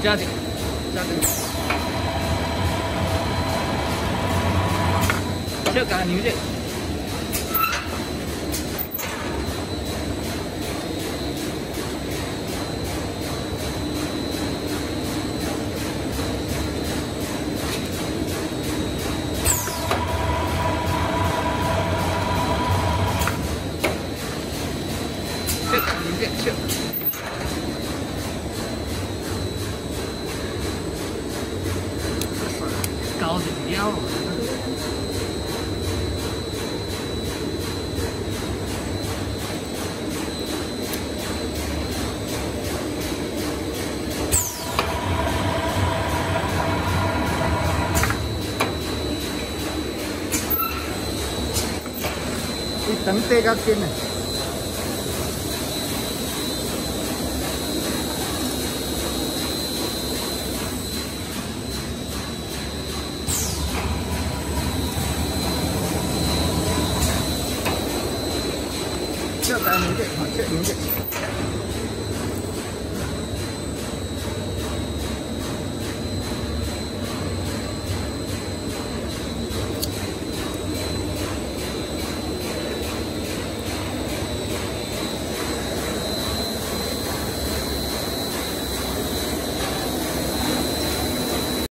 加点，加点，切干牛筋。切牛筋，切。高顶腰。你等这个筋呢？这干牛腱，好，这牛腱。